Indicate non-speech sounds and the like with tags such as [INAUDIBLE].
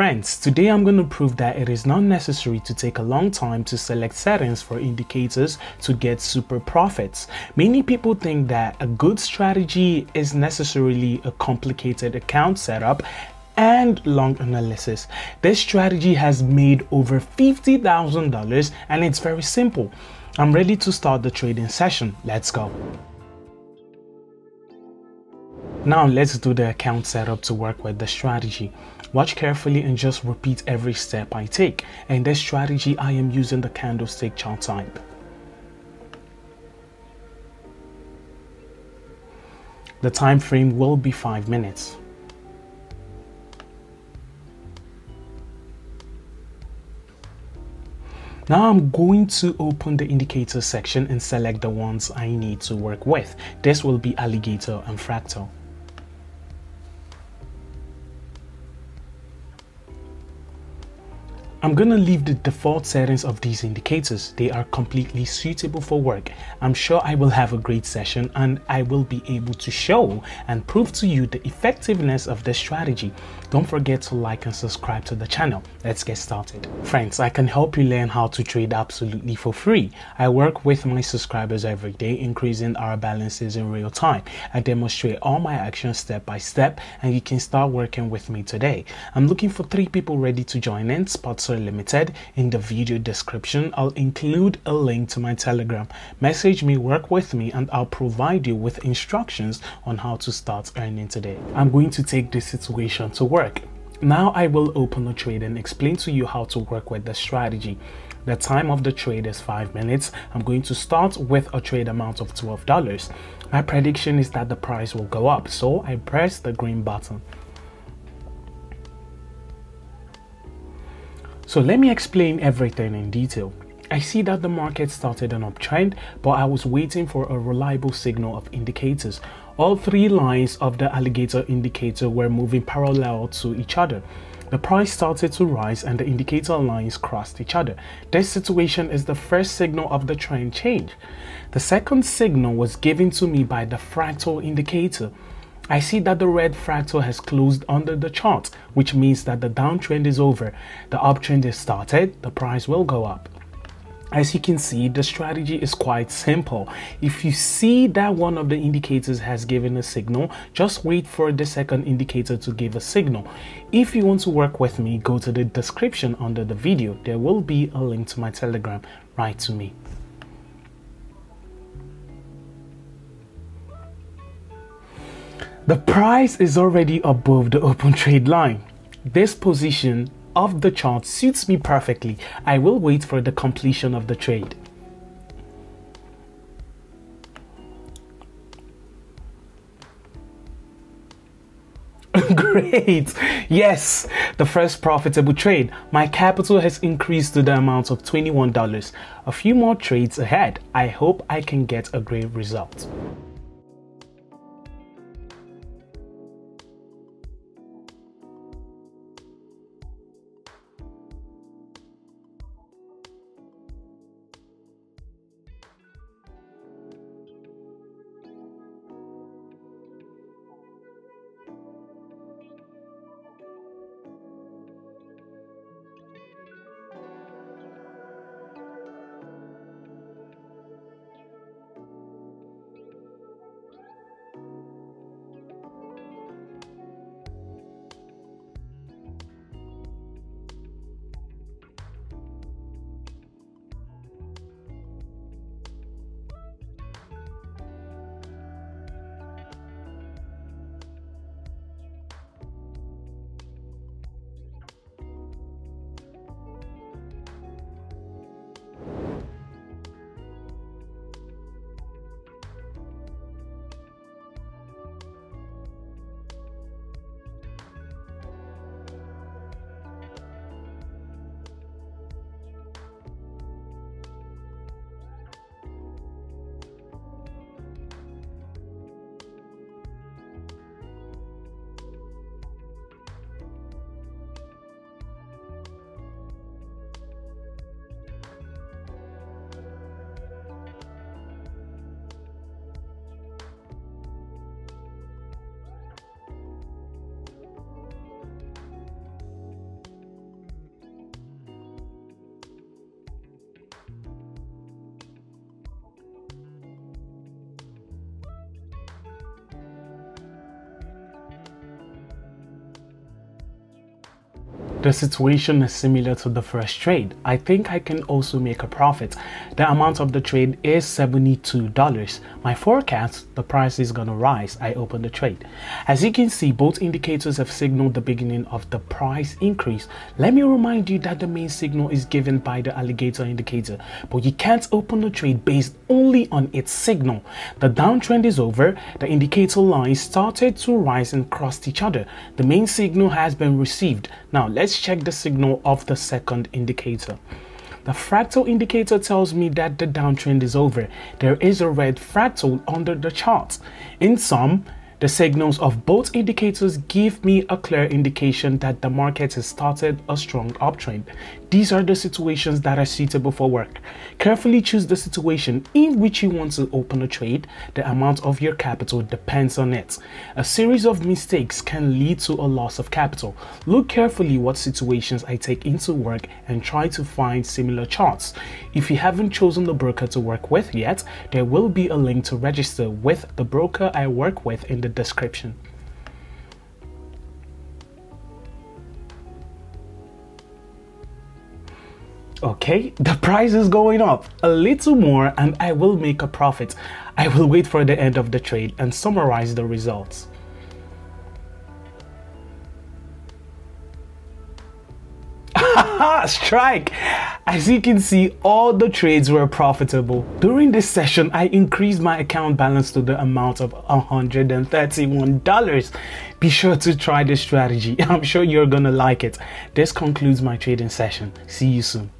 Friends, today I'm going to prove that it is not necessary to take a long time to select settings for indicators to get super profits. Many people think that a good strategy is necessarily a complicated account setup and long analysis. This strategy has made over $50,000 and it's very simple. I'm ready to start the trading session. Let's go. Now let's do the account setup to work with the strategy. Watch carefully and just repeat every step I take. In this strategy, I am using the candlestick chart type. The time frame will be 5 minutes. Now I'm going to open the indicator section and select the ones I need to work with. This will be alligator and fractal. I'm gonna leave the default settings of these indicators. They are completely suitable for work. I'm sure I will have a great session and I will be able to show and prove to you the effectiveness of this strategy. Don't forget to like and subscribe to the channel. Let's get started. Friends, I can help you learn how to trade absolutely for free. I work with my subscribers every day, increasing our balances in real time. I demonstrate all my actions step by step and you can start working with me today. I'm looking for three people ready to join in. Limited. In the video description, I'll include a link to my Telegram. Message me, work with me, and I'll provide you with instructions on how to start earning today. I'm going to take this situation to work. Now I will open a trade and explain to you how to work with the strategy. The time of the trade is 5 minutes. I'm going to start with a trade amount of $12. My prediction is that the price will go up, so I press the green button. So let me explain everything in detail. I see that the market started an uptrend, but I was waiting for a reliable signal of indicators. All three lines of the alligator indicator were moving parallel to each other. The price started to rise and the indicator lines crossed each other. This situation is the first signal of the trend change. The second signal was given to me by the fractal indicator. I see that the red fractal has closed under the chart, which means that the downtrend is over. The uptrend is started, the price will go up. As you can see, the strategy is quite simple. If you see that one of the indicators has given a signal, just wait for the second indicator to give a signal. If you want to work with me, go to the description under the video. There will be a link to my Telegram. Write to me. The price is already above the open trade line. This position of the chart suits me perfectly. I will wait for the completion of the trade. [LAUGHS] Great! Yes, the first profitable trade. My capital has increased to the amount of $21. A few more trades ahead. I hope I can get a great result. The situation is similar to the first trade. I think I can also make a profit. The amount of the trade is $72. My forecast, the price is gonna rise. I open the trade. As you can see, both indicators have signaled the beginning of the price increase. Let me remind you that the main signal is given by the alligator indicator, but you can't open the trade based only on its signal. The downtrend is over. The indicator lines started to rise and crossed each other. The main signal has been received. Now let's check the signal of the second indicator. The fractal indicator tells me that the downtrend is over. There is a red fractal under the chart. In sum, the signals of both indicators give me a clear indication that the market has started a strong uptrend. These are the situations that are suitable for work. Carefully choose the situation in which you want to open a trade. The amount of your capital depends on it. A series of mistakes can lead to a loss of capital. Look carefully what situations I take into work and try to find similar charts. If you haven't chosen the broker to work with yet, there will be a link to register with the broker I work with in the description. Okay, the price is going up a little more and I will make a profit. I will wait for the end of the trade and summarize the results. [LAUGHS] strike! As you can see all the trades were profitable. During this session i increased my account balance to the amount of 131 dollars. Be sure to try this strategy. [LAUGHS] I'm sure you're gonna like it. This concludes my trading session. See you soon